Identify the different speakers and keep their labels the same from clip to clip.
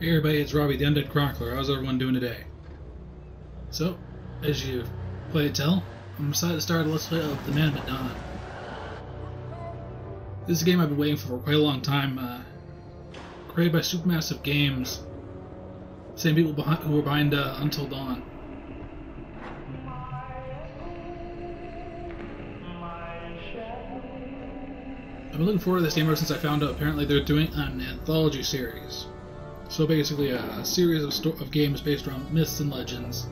Speaker 1: Hey everybody, it's Robbie, the Undead Chronicler. How's everyone doing today? So, as you play it, tell, I'm excited to start a Let's Play of The Man of Medan. This is a game I've been waiting for for quite a long time. Uh, created by Supermassive Games, same people behind, who were behind uh, Until Dawn. I've been looking forward to this game ever since I found out apparently they're doing an anthology series. So basically, a, a series of, sto- of games based around myths and legends.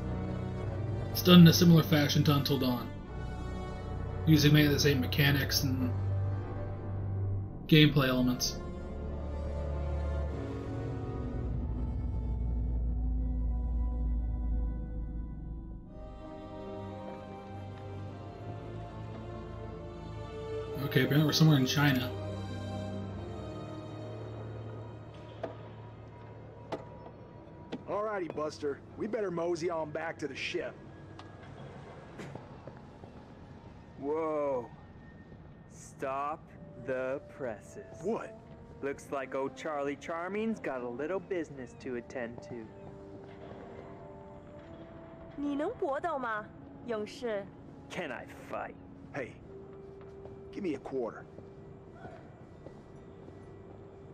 Speaker 1: It's done in a similar fashion to Until Dawn, using many of the same mechanics and gameplay elements. Okay, apparently we're somewhere in China.
Speaker 2: Buster. We better mosey on back to the ship.
Speaker 3: Whoa. Stop the presses.
Speaker 2: What?
Speaker 3: Looks like old Charlie Charming's got a little business to attend to.
Speaker 4: 你能搏斗吗，勇士？
Speaker 3: Can I fight?
Speaker 2: Hey, give me a quarter.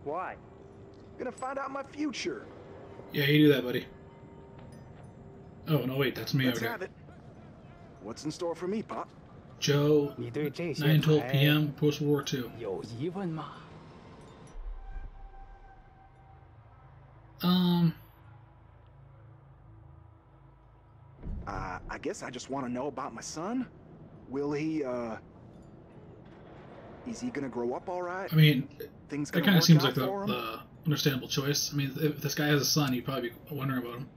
Speaker 3: Why?
Speaker 2: Gonna find out my future.
Speaker 1: Yeah, you do that, buddy. Oh, no, wait, that's me
Speaker 2: Let's
Speaker 1: here.
Speaker 2: What's in store for me, Pop?
Speaker 1: Joe, 9
Speaker 5: 12
Speaker 1: p.m., post War
Speaker 5: two.
Speaker 1: Um.
Speaker 2: Uh, I guess I just want to know about my son. Will he, uh. Is he gonna grow up alright?
Speaker 1: I mean,
Speaker 2: Things
Speaker 1: that kind of seems like the, the understandable choice. I mean, if this guy has a son, you'd probably be wondering about him.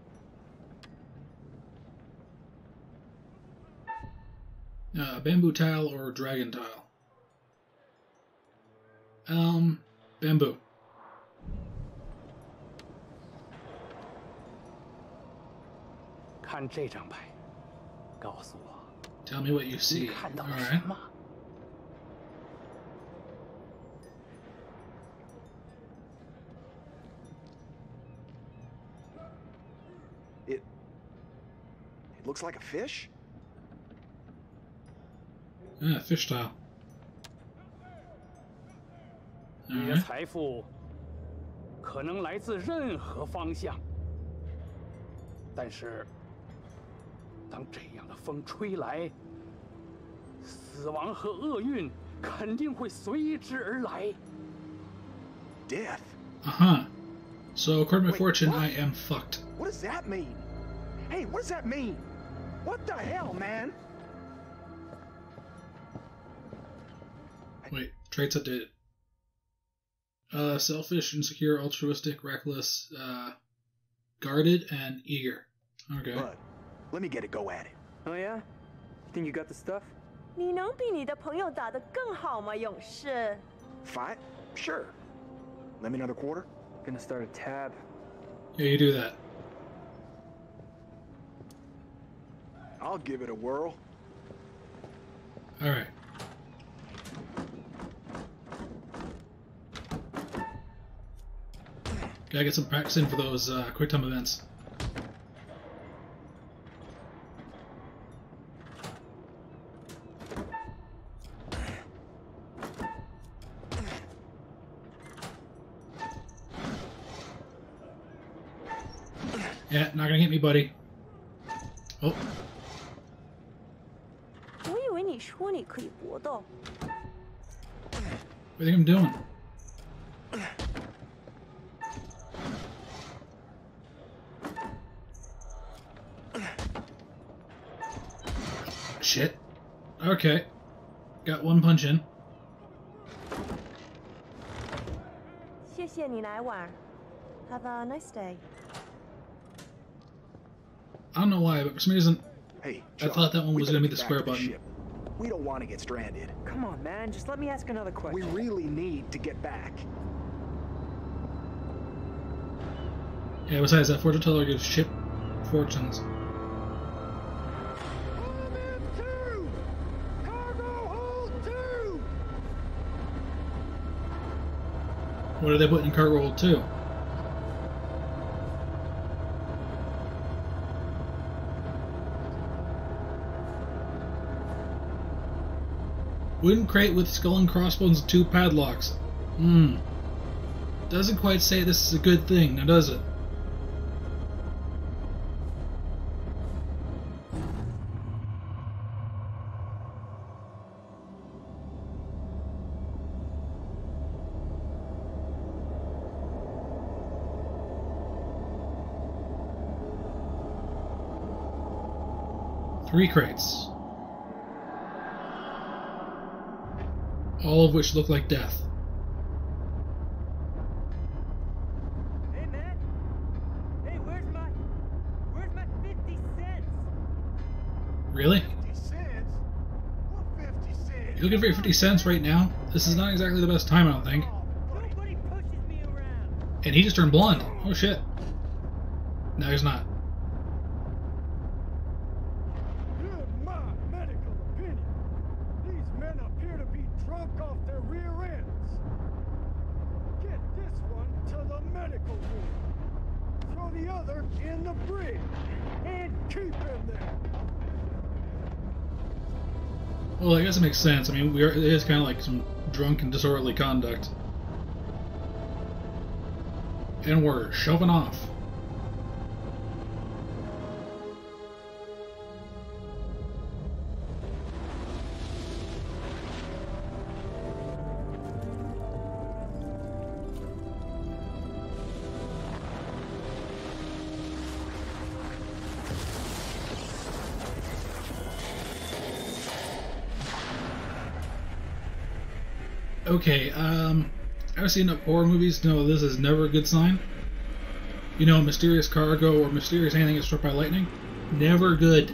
Speaker 1: Uh, bamboo tile or dragon tile? Um, bamboo. Tell me what you see. All right.
Speaker 2: It, it looks like a fish?
Speaker 1: Ah, fish tile.
Speaker 5: 你的
Speaker 1: Alright.
Speaker 5: 财富可能来自任何方向，但是当这样的风吹来，死亡和厄运肯定会随之而来。
Speaker 2: Death?
Speaker 1: Uh huh. So, according to my
Speaker 2: Wait,
Speaker 1: fortune,
Speaker 2: what?
Speaker 1: I am fucked.
Speaker 2: What does that mean? Hey, what does that mean? What the hell, man?
Speaker 1: Wait, traits updated. Uh, selfish, insecure, altruistic, reckless, uh, guarded, and eager. Okay.
Speaker 2: Bud, let me get a go at it.
Speaker 3: Oh yeah? Think you got the stuff?
Speaker 4: 你能比你的朋友打得更好吗，勇士？
Speaker 2: Fight? Sure. Let me another quarter?
Speaker 3: Gonna start a tab.
Speaker 1: Yeah, you do that.
Speaker 2: I'll give it a whirl.
Speaker 1: Alright. Gotta get some practice in for those uh, quick time events. Yeah, not gonna hit me, buddy. Oh,
Speaker 4: 我以为你说你可以搏斗。
Speaker 1: what do you think I'm doing? Okay. Got one punch in.
Speaker 4: 谢谢你来玩。Have a nice day。
Speaker 1: I don't know why, but for some reason,
Speaker 2: Hey,
Speaker 1: I
Speaker 2: Chuck,
Speaker 1: thought that one
Speaker 2: we
Speaker 1: was
Speaker 2: better
Speaker 1: gonna be
Speaker 2: get
Speaker 1: the
Speaker 2: back
Speaker 1: square
Speaker 2: to the
Speaker 1: button.
Speaker 2: ship. We don't want to get stranded.
Speaker 3: Come on, man. Just let me ask another question.
Speaker 2: We really need to get back.
Speaker 1: yeah, besides that, fortune teller gives ship fortunes. What are they putting in cargo two? Wooden crate with skull and crossbones and two padlocks. Hmm. Doesn't quite say this is a good thing, now does it? Three crates. All of which look like death.
Speaker 3: Hey, man. Hey, where's my, where's my 50 cents?
Speaker 1: Really?
Speaker 2: 50 cents? What 50 cents?
Speaker 1: You looking for your 50 cents right now? This is not exactly the best time, I don't think.
Speaker 3: Oh, Nobody pushes me around.
Speaker 1: And he just turned blonde. Oh shit. No, he's not.
Speaker 6: In my medical opinion, these men appear to be drunk off their rear ends. Get this one to the medical. Throw the other in the. And keep him there.
Speaker 1: Well, I guess it makes sense. I mean, we are, it is kind of like some drunk and disorderly conduct. And we're shoving off. Okay, um, I've seen enough horror movies to know this is never a good sign. You know, mysterious cargo or mysterious anything is struck by lightning, never good.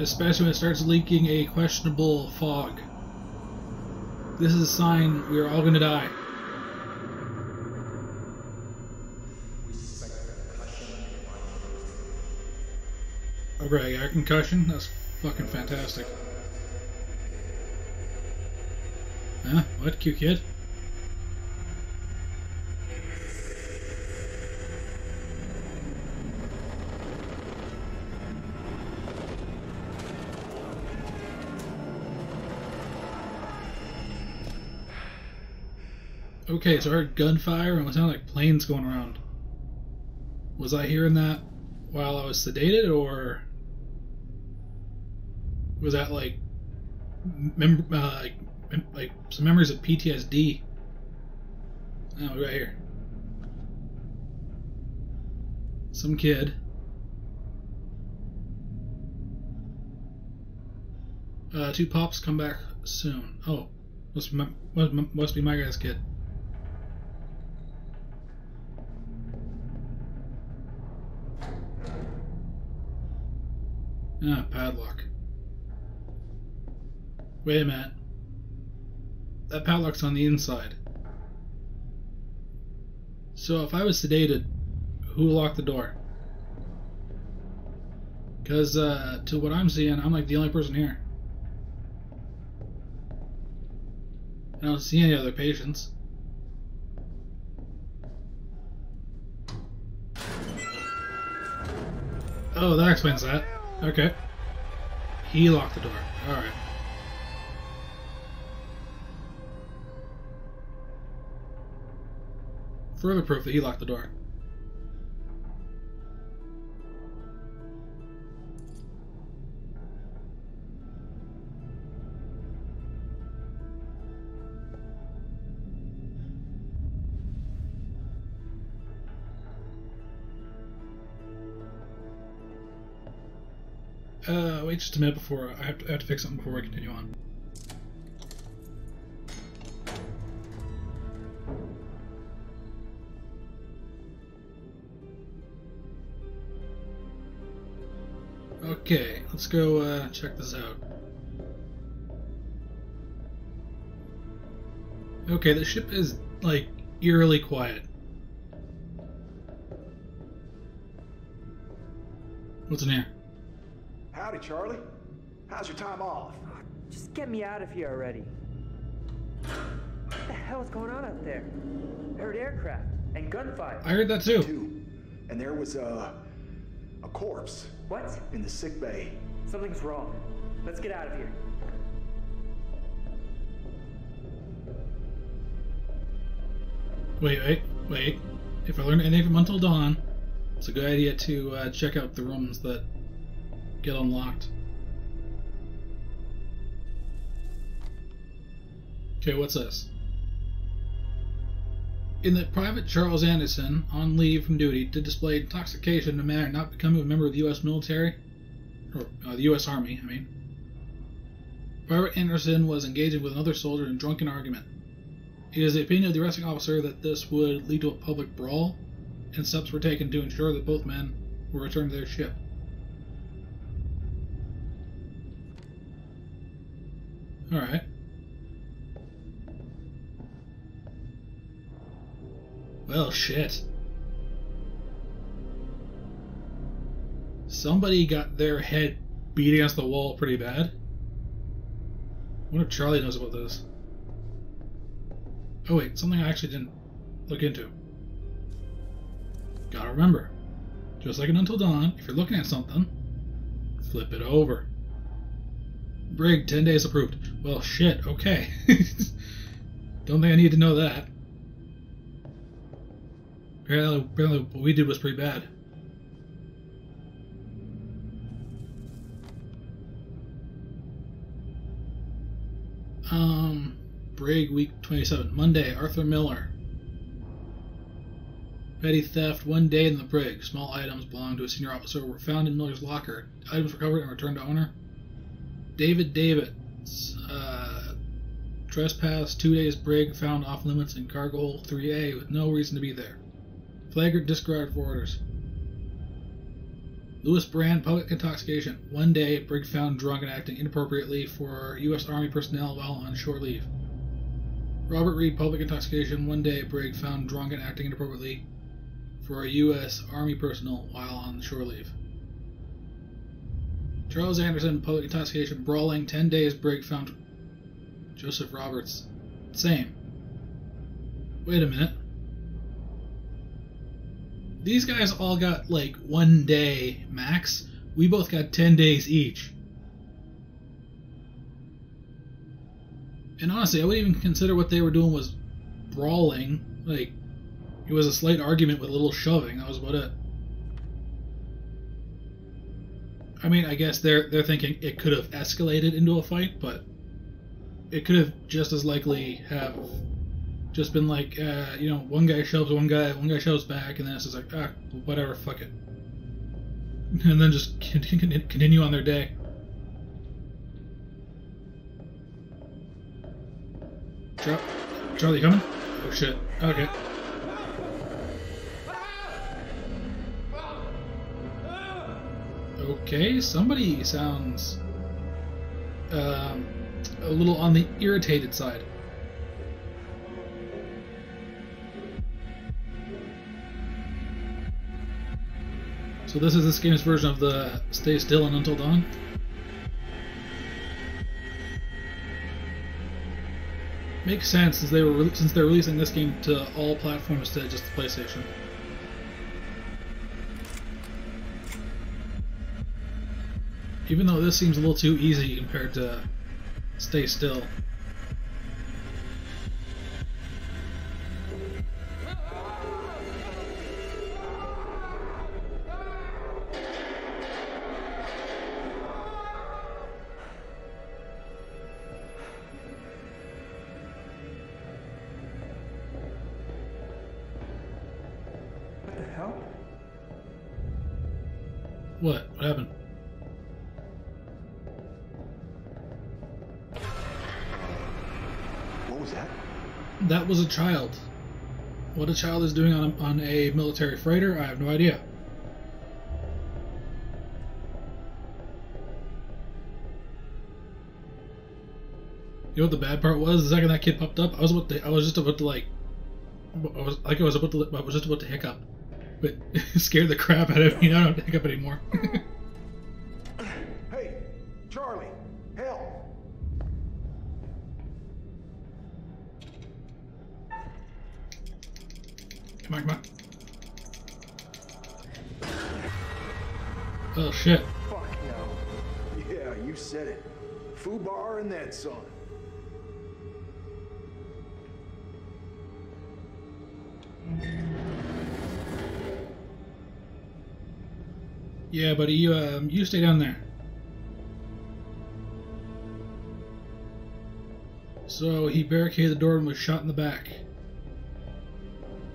Speaker 1: Especially when it starts leaking a questionable fog. This is a sign we are all gonna die. Oh, great, I got a concussion? That's fucking fantastic. Huh? What, cute kid? Okay, so I heard gunfire and it sounded like planes going around. Was I hearing that while I was sedated, or was that like mem- uh, like, mem- like some memories of PTSD? Oh, right here. Some kid. Uh, two pops come back soon. Oh, must be my, must, be my guy's kid. Ah, padlock. Wait a minute. That padlock's on the inside. So if I was sedated, who locked the door? Because, uh, to what I'm seeing, I'm like the only person here. I don't see any other patients. Oh, that explains that. Okay. He locked the door. Alright. Further proof that he locked the door. Uh, wait just a minute before I have to, I have to fix something before we continue on. Okay, let's go uh, check this out. Okay, the ship is like eerily quiet. What's in here?
Speaker 2: Howdy, Charlie. How's your time off?
Speaker 3: Just get me out of here already. What the hell is going on out there? I heard aircraft and gunfire.
Speaker 1: I heard that too.
Speaker 2: Two. And there was a a corpse
Speaker 3: What?
Speaker 2: in the sick bay.
Speaker 3: Something's wrong. Let's get out of here.
Speaker 1: Wait, wait, wait. If I learn anything from Until Dawn, it's a good idea to uh, check out the rooms that get unlocked. Okay, what's this? In that Private Charles Anderson, on leave from duty, did display intoxication in a manner not becoming a member of the U.S. military, or uh, the U.S. Army, I mean. Private Anderson was engaging with another soldier in drunken argument. It is the opinion of the arresting officer that this would lead to a public brawl, and steps were taken to ensure that both men were returned to their ship. Alright. Well, shit. Somebody got their head beat against the wall pretty bad. I wonder if Charlie knows about this. Oh wait, something I actually didn't look into. Gotta remember, just like in Until Dawn, if you're looking at something, flip it over. Brig, 10 days approved. Well, shit, okay. Don't think I need to know that. Apparently, apparently what we did was pretty bad. Um, Brig, week 27. Monday, Arthur Miller. Petty theft, one day in the brig. Small items belonging to a senior officer were found in Miller's locker. Items recovered and returned to owner. David Davids. Uh, trespass, two days brig, found off limits in cargo hold 3A with no reason to be there. Flagrant disregard for orders. Lewis Brand, public intoxication. One day, brig found drunk and acting inappropriately for U.S. Army personnel while on shore leave. Robert Reed, public intoxication. One day, brig found drunk and acting inappropriately for U.S. Army personnel while on shore leave. Charles Anderson, public intoxication, brawling. Ten days, brig found Joseph Roberts. Same. Wait a minute. These guys all got like one day max. We both got 10 days each. And honestly, I wouldn't even consider what they were doing was brawling. Like, it was a slight argument with a little shoving. That was about it. I mean, I guess they're they're thinking it could have escalated into a fight, but it could have just as likely have just been like, uh, you know, one guy shoves one guy, one guy shoves back, and then it's just like, ah, whatever, fuck it, and then just continue on their day. Char- Charlie coming? Oh shit. Okay. Okay, somebody sounds um, a little on the irritated side. So this is this game's version of the Stay Still and Until Dawn? Makes sense since they were since they're releasing this game to all platforms instead of just the PlayStation. Even though this seems a little too easy compared to Stay Still.
Speaker 3: What?
Speaker 1: What happened?
Speaker 2: What was that?
Speaker 1: That was a child. What a child is doing on a, on a military freighter, I have no idea. You know what the bad part was? The second that kid popped up, I was about to, I was just about to like, I was like I was about to, I was just about to hiccup, but scared the crap out of me. I don't pick
Speaker 2: up anymore. Yeah,
Speaker 1: buddy, you um, you stay down there. So he barricaded the door and was shot in the back.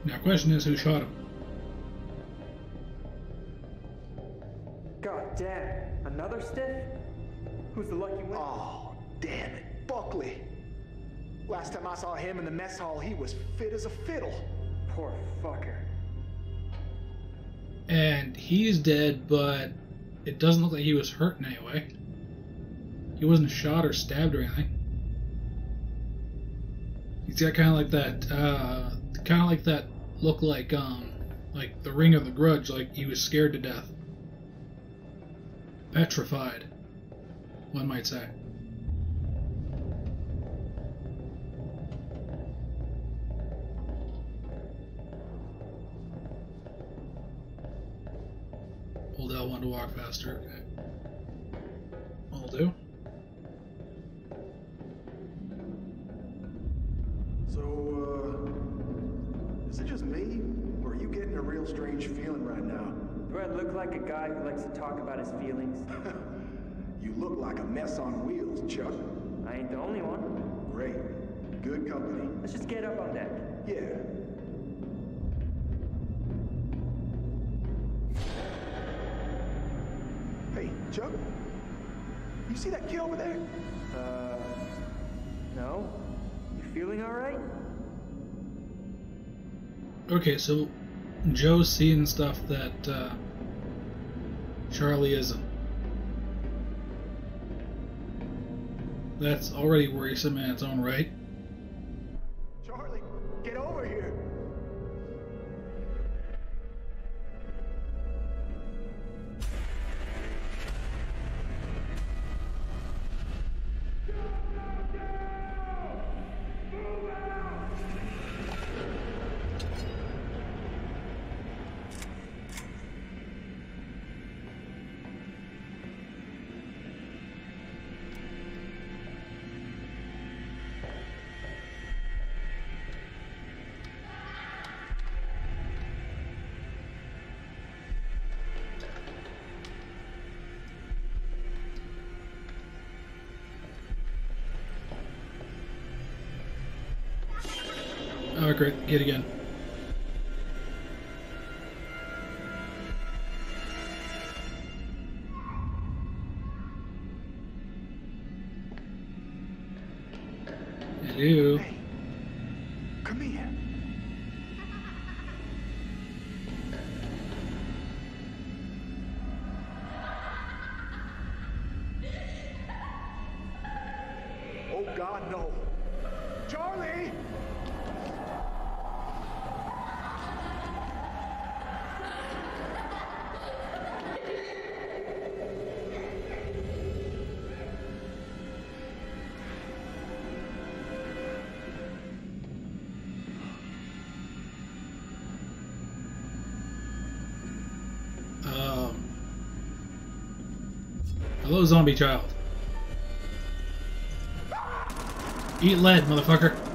Speaker 1: Now, question is, who shot him?
Speaker 3: God damn. Another stiff? Who's the lucky winner?
Speaker 2: Oh, damn it. Buckley. Last time I saw him in the mess hall, he was fit as a fiddle.
Speaker 3: Poor fucker.
Speaker 1: And he's dead, but it doesn't look like he was hurt in any way. He wasn't shot or stabbed or anything. He's got kind of like that, uh, kind of like that look like, um, like the ring of the grudge, like he was scared to death. Petrified, one might say. Faster. Okay. Will do.
Speaker 2: So, uh, is it just me? Or are you getting a real strange feeling right now?
Speaker 3: Do I look like a guy who likes to talk about his feelings?
Speaker 2: You look like a mess on wheels, Chuck.
Speaker 3: I ain't the only one.
Speaker 2: Great. Good company.
Speaker 3: Let's just get up on deck.
Speaker 2: Yeah. Chuck. You see that kid over there?
Speaker 3: Uh, no? You feeling alright?
Speaker 1: Okay, so Joe's seeing stuff that uh, Charlie isn't. That's already worrisome in its own right. Oh, great. Hit again. Zombie child. Eat lead, motherfucker.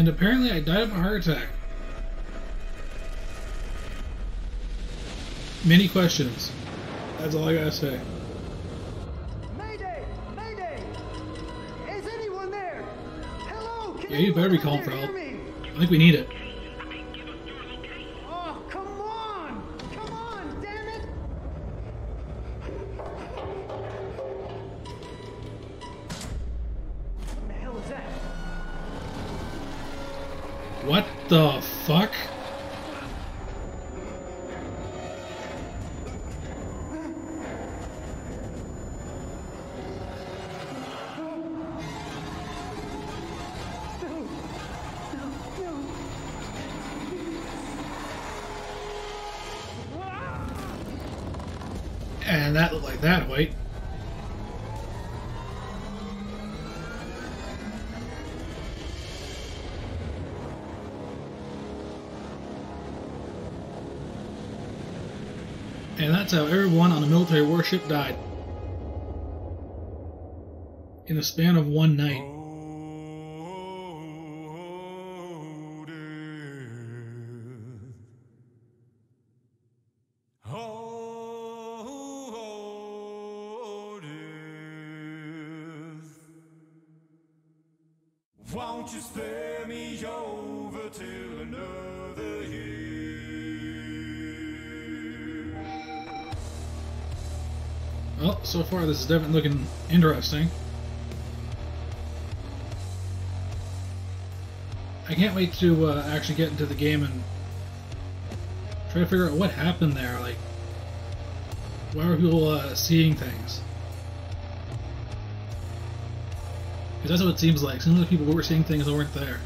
Speaker 1: And apparently I died of a heart attack. Many questions. That's all I gotta say.
Speaker 6: Mayday! Mayday! Is anyone there? Hello? Can
Speaker 1: Yeah, you better be calling for help. I think we need it.
Speaker 6: The
Speaker 1: that's how everyone on a military warship died. In the span of one night. This is definitely looking interesting. I can't wait to uh, actually get into the game and try to figure out what happened there. Like, why were people uh, seeing things? Because that's what it seems like. Some of the people were seeing things that weren't there.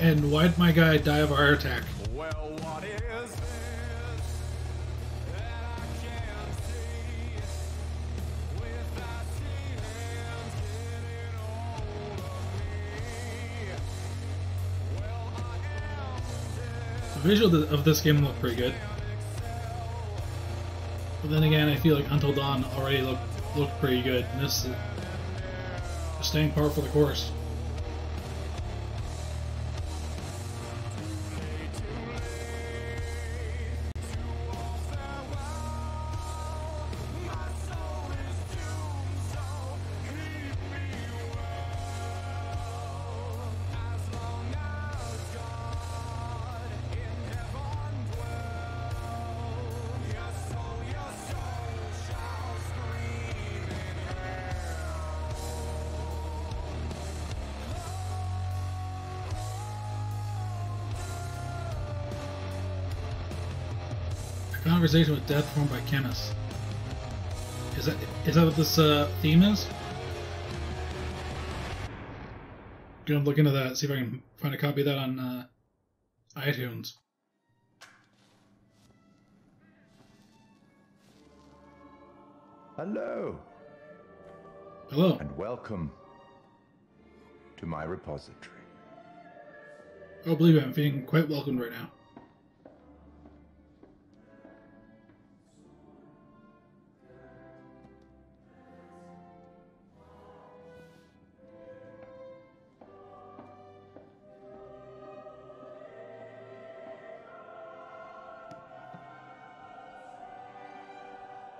Speaker 1: And why did my guy die of a heart attack?
Speaker 6: Well, what is
Speaker 1: visual of this game looked pretty good. But then again, I feel like Until Dawn already looked looked pretty good. And this is staying par for the course. Conversation with death formed by Kenneth. Is that is that what this uh, theme is? Gonna look into that, see if I can find a copy of that on uh, iTunes.
Speaker 7: Hello,
Speaker 1: Hello.
Speaker 7: and welcome to my repository.
Speaker 1: Oh, believe it, I'm feeling quite welcomed right now.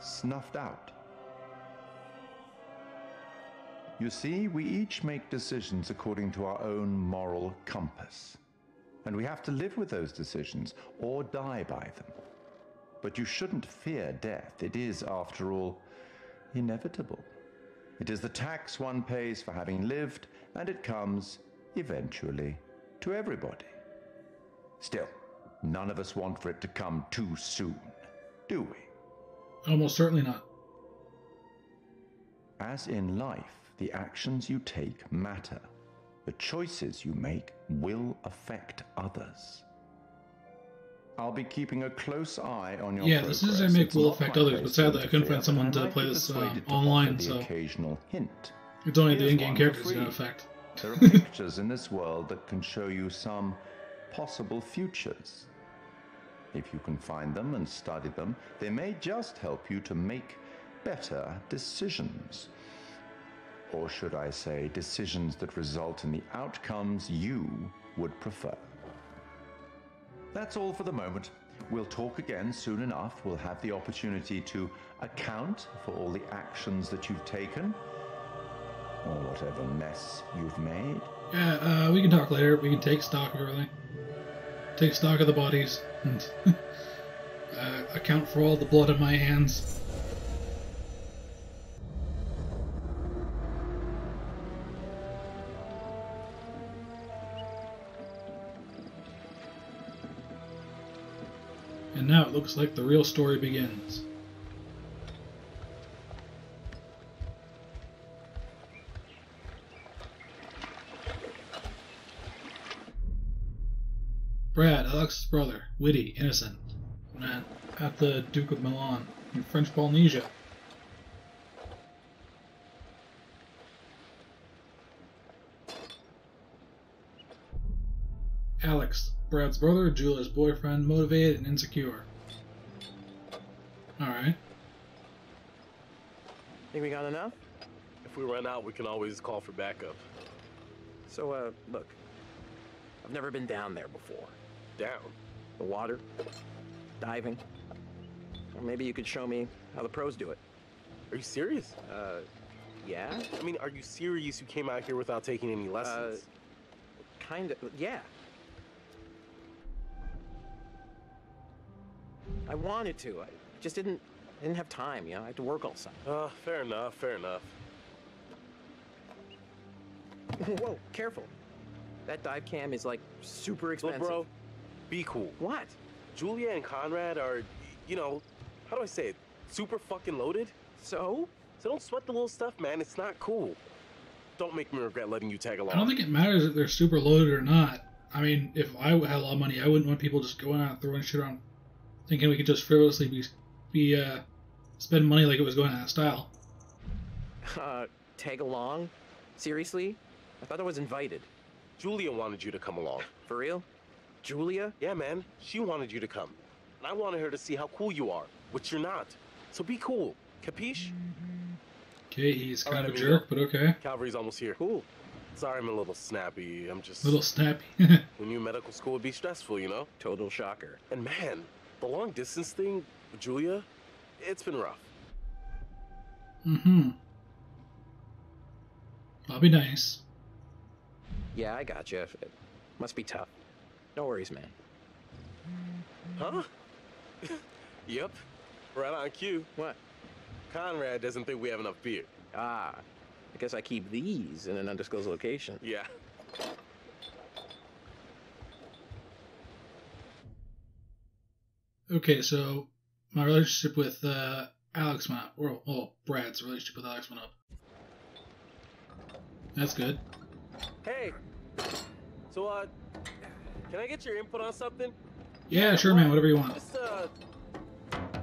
Speaker 7: snuffed out. You see, we each make decisions according to our own moral compass. And we have to live with those decisions or die by them. But you shouldn't fear death. It is, after all, inevitable. It is the tax one pays for having lived, and it comes, eventually, to everybody. Still, none of us want for it to come too soon, do we?
Speaker 1: Almost certainly not.
Speaker 7: As in life, the actions you take matter. The choices you make will affect others. I'll be keeping a close eye on your
Speaker 1: Yeah, the decisions I
Speaker 7: progress.
Speaker 1: make will affect others, but sadly I couldn't find someone to play this, uh, online,
Speaker 7: the
Speaker 1: so-
Speaker 7: occasional hint.
Speaker 1: It's only the
Speaker 7: Here's
Speaker 1: in-game
Speaker 7: for
Speaker 1: characters gonna affect.
Speaker 7: There are pictures in this world that can show you some possible futures. If you can find them and study them, they may just help you to make better decisions. Or should I say, decisions that result in the outcomes you would prefer. That's all for the moment. We'll talk again soon enough. We'll have the opportunity to account for all the actions that you've taken, or whatever mess you've made.
Speaker 1: Yeah, uh, we can talk later. We can take stock of everything. Take stock of the bodies. And, uh, account for all the blood on my hands. And now it looks like the real story begins. Brad, Alex's brother, witty, innocent, man, at the Duke of Milton in French Polynesia. Alex, Brad's brother, Julia's boyfriend, motivated and insecure. Alright.
Speaker 8: Think we got enough?
Speaker 9: If we run out, we can always call for backup.
Speaker 8: So, uh, look. I've never been down there before.
Speaker 9: Down.
Speaker 8: The water, diving. Or maybe you could show me how the pros do it.
Speaker 9: Are you serious?
Speaker 8: Uh, yeah?
Speaker 9: I mean, are you serious you came out here without taking any lessons?
Speaker 8: Kind of, yeah. I wanted to. I just didn't didn't have time, you know. I had to work all summer.
Speaker 9: Uh, fair enough, fair enough.
Speaker 8: Whoa, careful. That dive cam is like super
Speaker 9: Look,
Speaker 8: expensive.
Speaker 9: bro, be cool.
Speaker 8: What?
Speaker 9: Julia and Conrad are, you know, how do I say it? Super fucking loaded.
Speaker 8: So?
Speaker 9: So don't sweat the little stuff, man. It's not cool. Don't make me regret letting you tag along.
Speaker 1: I don't think it matters if they're super loaded or not. I mean, if I had a lot of money, I wouldn't want people just going out and throwing shit around, thinking we could just frivolously be, be uh, spend money like it was going out of style.
Speaker 8: Uh, tag along? Seriously? I thought I was invited.
Speaker 9: Julia wanted you to come along.
Speaker 8: For real? Julia?
Speaker 9: Yeah, man. She wanted you to come. And I wanted her to see how cool you are, which you're not. So be cool. Capiche?
Speaker 1: Okay, he's kind
Speaker 9: right,
Speaker 1: of a jerk, but okay.
Speaker 9: Calvary's almost here.
Speaker 8: Cool.
Speaker 9: Sorry I'm a little snappy. I'm just...
Speaker 1: A little snappy.
Speaker 9: We knew medical school would be stressful, you know?
Speaker 8: Total shocker.
Speaker 9: And man, the long distance thing Julia, it's been rough.
Speaker 1: mm-hmm. I'll be nice.
Speaker 8: Yeah, I got you. It must be tough. No worries, man.
Speaker 9: Huh? yep. Right on cue.
Speaker 8: What?
Speaker 9: Conrad doesn't think we have enough beer.
Speaker 8: Ah, I guess I keep these in an undisclosed location.
Speaker 9: Yeah.
Speaker 1: Okay, so my relationship with uh, Alex went up. Or, well, Brad's relationship with Alex went up. That's good.
Speaker 9: Hey. So, uh, can I get your input on something?
Speaker 1: Yeah, sure, man. Whatever you want.
Speaker 9: Just, uh,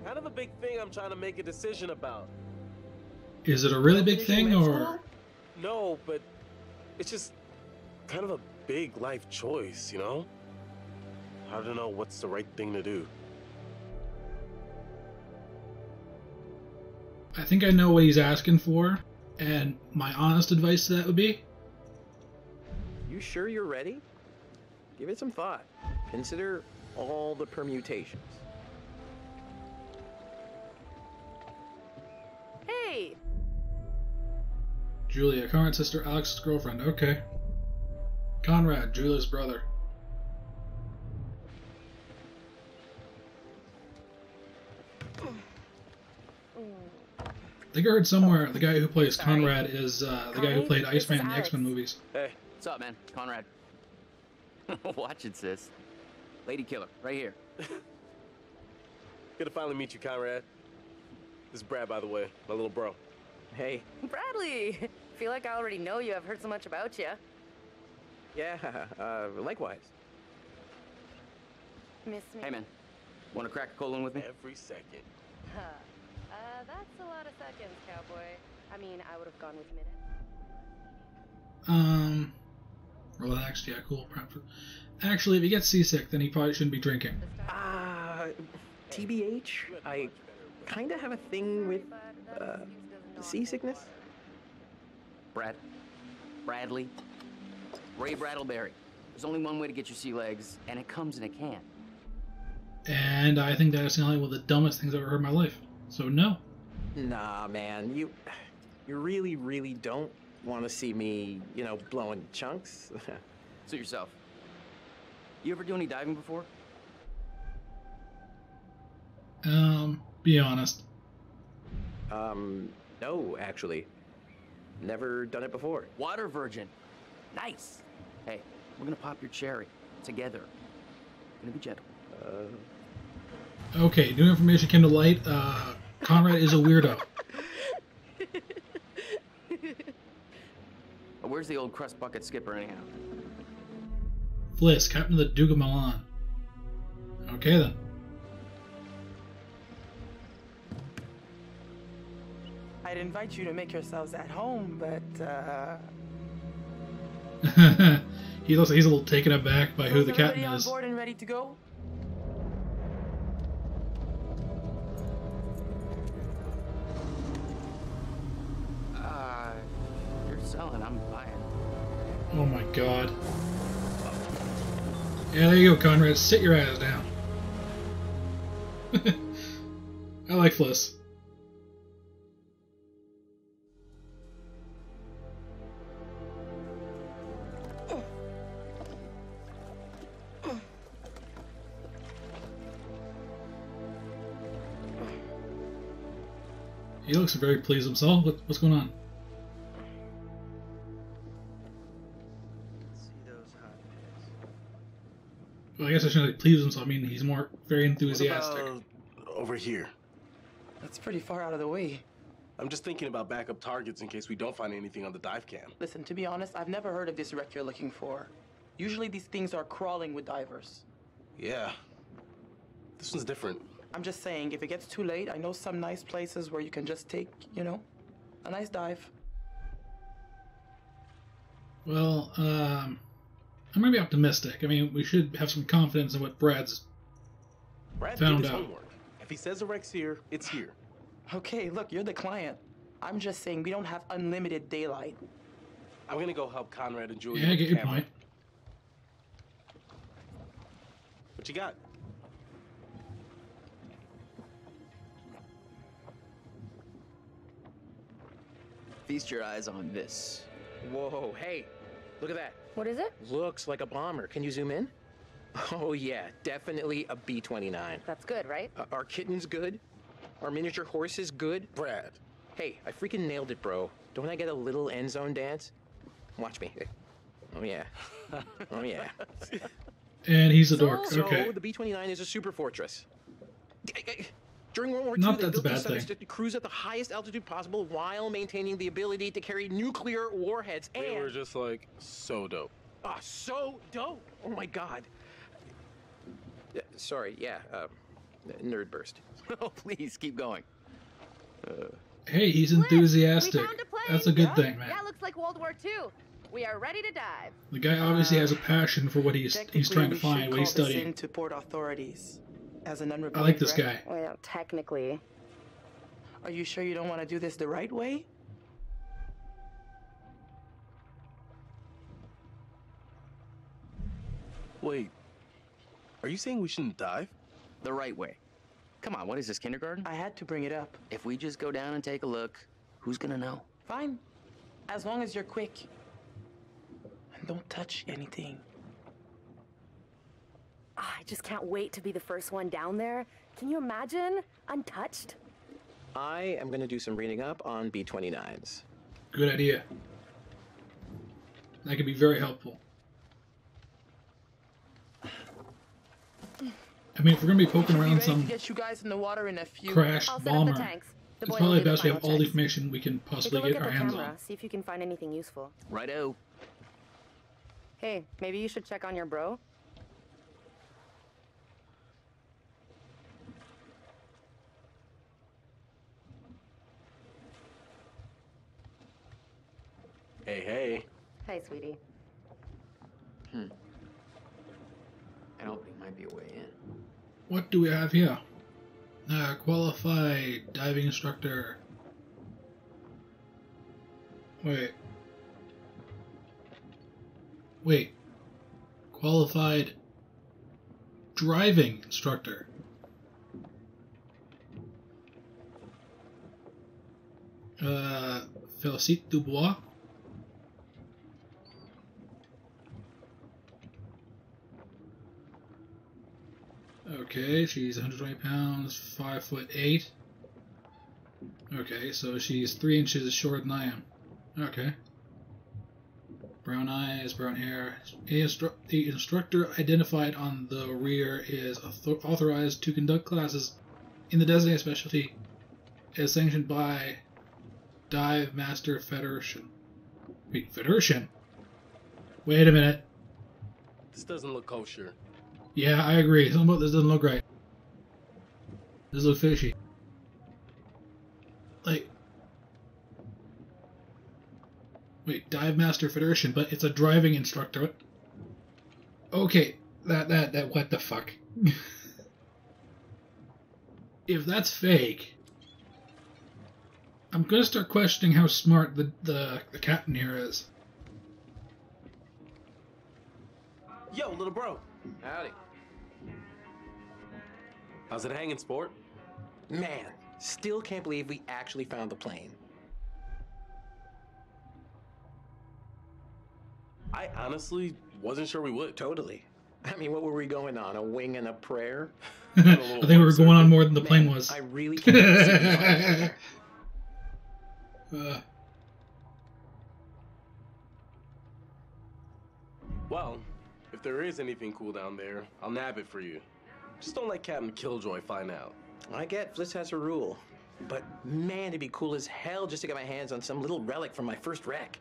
Speaker 9: kind of a big thing I'm trying to make a decision about.
Speaker 1: Is it a really big thing, or?
Speaker 9: No, but it's just kind of a big life choice, you know? I don't know what's the right thing to do.
Speaker 1: I think I know what he's asking for, and my honest advice to that would be
Speaker 8: You sure you're ready? Give it some thought. Consider all the permutations.
Speaker 4: Hey!
Speaker 1: Julia, Conrad's sister, Alex's girlfriend. Okay. Conrad, Julia's brother. I think I heard somewhere the guy who plays
Speaker 10: Sorry.
Speaker 1: Conrad is uh, the guy who played
Speaker 10: this
Speaker 1: Iceman
Speaker 10: is
Speaker 1: in the X Men movies.
Speaker 9: Hey,
Speaker 10: What's up, man? Conrad. Watch it, sis. Lady killer, right here.
Speaker 9: good to finally meet you, Conrad. This is Brad, by the way, my little bro.
Speaker 8: Hey,
Speaker 11: Bradley! feel like I already know you. I've heard so much about you.
Speaker 8: yeah, uh, likewise.
Speaker 11: Miss me?
Speaker 10: Hey, man. Want to crack a colon with me?
Speaker 9: Every second.
Speaker 11: Huh. Uh, that's a lot of seconds, cowboy. I mean, I would have gone with minutes.
Speaker 1: Um, relaxed. Yeah, cool. Proper. Actually, if he gets seasick, then he probably shouldn't be drinking.
Speaker 8: Uh, TBH, I kind of have a thing with uh, seasickness.
Speaker 10: Brad. Bradley. Ray Bradleberry. There's only one way to get your sea legs, and it comes in a can.
Speaker 1: And I think that is only one of the dumbest things I've ever heard in my life. So no.
Speaker 8: Nah, man, you you really, really don't want to see me, you know, blowing chunks.
Speaker 10: Suit yourself. You ever do any diving before?
Speaker 1: Um, be honest.
Speaker 8: Um, no, actually. Never done it before.
Speaker 10: Water virgin. Nice. Hey, we're gonna pop your cherry. Together. Gonna be gentle.
Speaker 8: Uh,
Speaker 1: Okay, new information came to light. Uh, Conrad is a weirdo.
Speaker 10: Where's the old crust bucket skipper anyhow?
Speaker 1: Fliss, captain of the Duke of Milton. Okay then.
Speaker 12: I'd invite you to make yourselves at home, but uh,
Speaker 1: he looks like he's a little taken aback by who the
Speaker 12: everybody
Speaker 1: captain
Speaker 12: on
Speaker 1: is.
Speaker 12: board and ready to go?
Speaker 10: I'm buying.
Speaker 1: Oh my god. Yeah, there you go, Conrad. Sit your ass down. I like Fliss. He looks very pleased himself. What, what's going on? I guess I shouldn't say pleased with himself. I mean, he's more very enthusiastic.
Speaker 9: Over here.
Speaker 12: That's pretty far out of the way.
Speaker 9: I'm just thinking about backup targets in case we don't find anything on the dive cam.
Speaker 12: Listen, to be honest, I've never heard of this wreck you're looking for. Usually these things are crawling with divers.
Speaker 9: Yeah. This one's different.
Speaker 12: I'm just saying, if it gets too late, I know some nice places where you can just take, you know, a nice dive.
Speaker 1: Well, um, I'm gonna be optimistic. I mean, we should have some confidence in what Brad's
Speaker 9: Brad
Speaker 1: Found
Speaker 9: did his
Speaker 1: out.
Speaker 9: homework. If he says the wreck's here, it's here.
Speaker 12: Okay, look, you're the client. I'm just saying we don't have unlimited daylight.
Speaker 9: I'm gonna go help Conrad and Julia.
Speaker 1: Yeah, get your point.
Speaker 9: What you got?
Speaker 10: Feast your eyes on this.
Speaker 8: whoa, hey, look at that.
Speaker 11: What is it?
Speaker 8: Looks like a bomber. Can you zoom in? Oh, yeah, definitely a B 29.
Speaker 11: That's good, right?
Speaker 8: Uh, our kitten's good. Our miniature horse is good.
Speaker 9: Brad.
Speaker 8: Hey, I freaking nailed it, bro. Don't I get a little end zone dance? Watch me. Oh, yeah. Oh, yeah.
Speaker 1: And he's a dork.
Speaker 8: So,
Speaker 1: okay.
Speaker 8: the B 29 is a super fortress. During World War
Speaker 1: Not
Speaker 8: II, they built
Speaker 1: bad
Speaker 8: these suckers
Speaker 1: thing.
Speaker 8: to cruise at the highest altitude possible while maintaining the ability to carry nuclear warheads.
Speaker 9: They
Speaker 8: and
Speaker 9: were just like so dope.
Speaker 8: Ah, so dope! Oh my god. Yeah, sorry, yeah, uh, nerd burst.
Speaker 10: oh, please, keep going.
Speaker 8: Uh,
Speaker 1: Hey, he's enthusiastic.
Speaker 11: a.
Speaker 1: That's a good
Speaker 11: yeah?
Speaker 1: thing, man.
Speaker 11: Yeah, looks like World War II. We are ready to dive.
Speaker 1: The guy obviously has a passion for what he's he's trying to find,
Speaker 12: should
Speaker 1: what he's
Speaker 12: call this
Speaker 1: studying.
Speaker 12: in to port authorities as an
Speaker 1: I like this guy.
Speaker 11: Well, technically.
Speaker 12: Are you sure you don't want to do this the right way?
Speaker 9: Wait. Are you saying we shouldn't dive?
Speaker 10: The right way. Come on, what is this, kindergarten?
Speaker 12: I had to bring it up.
Speaker 10: If we just go down and take a look, who's gonna know?
Speaker 12: Fine. As long as you're quick. And don't touch anything.
Speaker 11: I just can't wait to be the first one down there. Can you imagine? Untouched?
Speaker 8: I am gonna do some reading up on B 29s.
Speaker 1: Good idea. That could be very helpful. I mean, if we're gonna be poking
Speaker 12: Be
Speaker 1: around some
Speaker 12: get you guys in the water in a few.
Speaker 1: crash
Speaker 11: I'll set up the
Speaker 1: bomber,
Speaker 11: tanks. The
Speaker 1: it's probably
Speaker 11: the
Speaker 1: best we have
Speaker 11: final
Speaker 1: all the information we can possibly
Speaker 11: look
Speaker 1: get our hands
Speaker 11: camera.
Speaker 1: on.
Speaker 11: See if you can find anything useful.
Speaker 10: Righto.
Speaker 11: Hey, maybe you should check on your bro.
Speaker 9: Hey, hey.
Speaker 11: Hey, sweetie.
Speaker 10: Hmm. An opening might be a way in.
Speaker 1: What do we have here? Uh, qualified diving instructor. Wait. Wait. Qualified driving instructor. Uh, Félicite Dubois. Okay, she's 120 pounds, 5 foot 8. Okay, so she's 3 inches shorter than I am. Okay. Brown eyes, brown hair. Instru- the instructor identified on the rear is author- authorized to conduct classes in the designated specialty as sanctioned by Dive Master Federation. Wait, Federation? Wait a minute.
Speaker 9: This doesn't look kosher.
Speaker 1: Yeah, I agree. Something about this doesn't look right. This looks fishy. Like, wait, dive master federation, but it's a driving instructor. Okay, that that that what the fuck? if that's fake, I'm gonna start questioning how smart the the, the captain here is.
Speaker 9: Yo, little bro.
Speaker 8: Howdy.
Speaker 9: How's it hanging, sport?
Speaker 8: Man, still can't believe we actually found the plane.
Speaker 9: I honestly wasn't sure we would.
Speaker 8: Totally. I mean, what were we going on? A wing and a prayer?
Speaker 1: I think we were going on more than the plane was.
Speaker 8: I really can't see
Speaker 1: Uh,
Speaker 9: Well, if there is anything cool down there, I'll nab it for you. Just don't let Captain Killjoy find out.
Speaker 8: I get Fliss has a rule. But man, it'd be cool as hell just to get my hands on some little relic from my first wreck.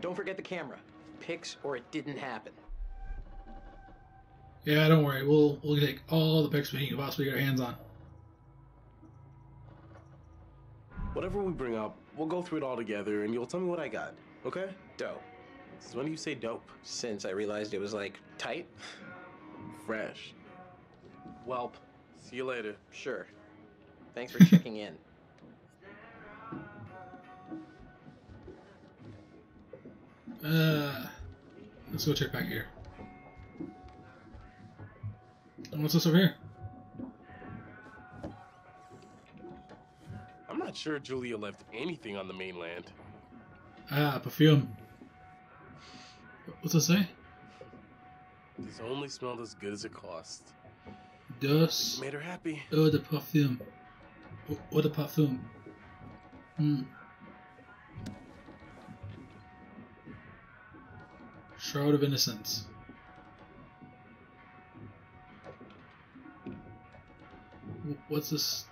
Speaker 8: Don't forget the camera. Pics or it didn't happen.
Speaker 1: yeah, don't worry. We'll we'll take all the pics we can possibly get our hands on.
Speaker 9: Whatever we bring up, we'll go through it all together and you'll tell me what I got, okay?
Speaker 8: Dope.
Speaker 9: Since when do you say dope?
Speaker 8: Since I realized it was like tight.
Speaker 9: Fresh. Welp. See you later.
Speaker 8: Sure. Thanks for checking in.
Speaker 1: Uh, let's go check back here. And what's this over here?
Speaker 9: I'm not sure Julia left anything on the mainland.
Speaker 1: Ah, perfume. What's it say?
Speaker 9: This only smelled as good as it cost.
Speaker 1: Dos
Speaker 9: Made her happy.
Speaker 1: eau de parfum. Eau the perfume. Hmm. Shroud of Innocence. What's this?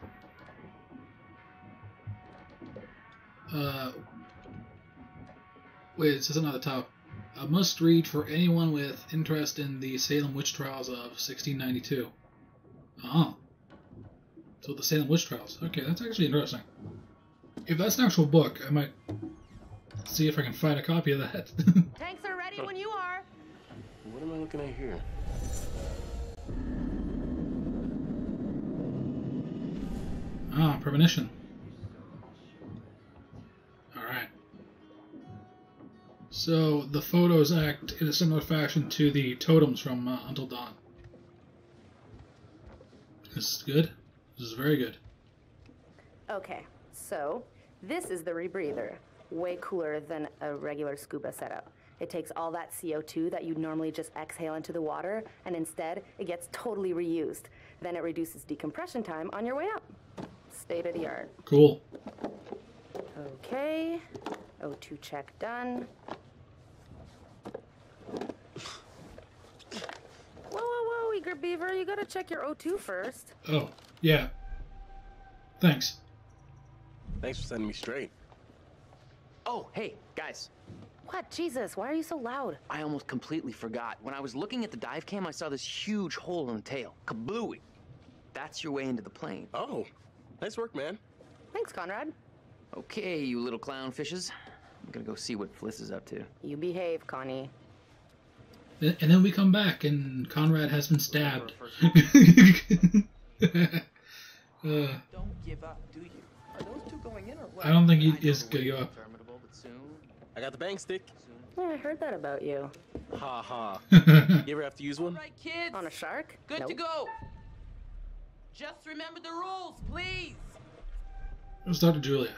Speaker 1: Uh. Wait, it says on the top. A must read for anyone with interest in the Salem witch trials of 1692. Oh. So the Salem witch trials. Okay, that's actually interesting. If that's an actual book, I might see if I can find a copy of that.
Speaker 11: Tanks are ready when you are.
Speaker 9: What am I looking at here?
Speaker 1: ah, premonition. Alright. So the photos act in a similar fashion to the totems from uh, Until Dawn. This is good. This is very good.
Speaker 11: Okay, so this is the rebreather. Way cooler than a regular scuba setup. It takes all that CO2 that you'd normally just exhale into the water, and instead, it gets totally reused. Then it reduces decompression time on your way up. State of the art.
Speaker 1: Cool.
Speaker 11: Okay, O2 check done. Whoa, whoa, whoa, Beaver, you gotta check your O2 first.
Speaker 1: Oh, yeah. Thanks.
Speaker 9: Thanks for sending me straight.
Speaker 10: Oh, hey, guys.
Speaker 11: What? Jesus, why are you so loud?
Speaker 10: I almost completely forgot. When I was looking at the dive cam, I saw this huge hole in the tail. Kablooey. That's your way into the plane.
Speaker 9: Oh, nice work, man.
Speaker 11: Thanks, Conrad.
Speaker 10: Okay, you little clownfishes. I'm gonna go see what Fliss is up to.
Speaker 11: You behave, Connie.
Speaker 1: And and then we come back, and Conrad has been stabbed. uh,
Speaker 12: Don't give up, do you? Are those two going in or what?
Speaker 1: I don't think he is gonna go up.
Speaker 9: I got the bang stick.
Speaker 11: Yeah, I heard that about you.
Speaker 9: Ha ha. you ever have to use one?
Speaker 12: Right, kids.
Speaker 11: On a shark?
Speaker 12: Good to go. Just remember the rules, please.
Speaker 1: Let's talk to Julia.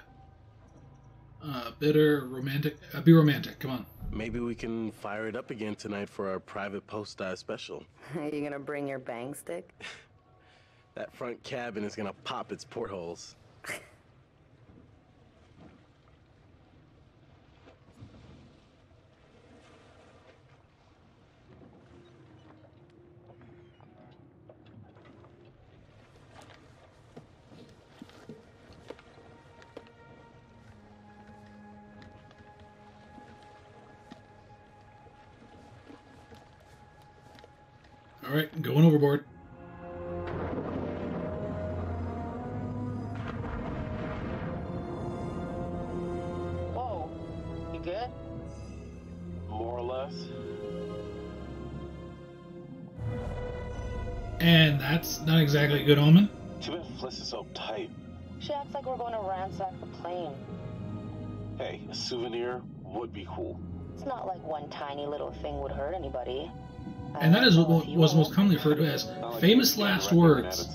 Speaker 1: Uh, bitter, romantic. Uh, be romantic. Come on.
Speaker 9: Maybe we can fire it up again tonight for our private post dive special.
Speaker 11: Are you gonna bring your bang stick?
Speaker 9: That front cabin is gonna pop its portholes.
Speaker 1: All right, going overboard.
Speaker 12: Whoa. You good?
Speaker 9: More or less.
Speaker 1: And that's not exactly a good omen.
Speaker 9: Too bad Fliss is so tight.
Speaker 11: She acts like we're going to ransack the plane.
Speaker 9: Hey, a souvenir would be cool.
Speaker 11: It's not like one tiny little thing would hurt anybody.
Speaker 1: And that is what was most commonly referred to as famous last words.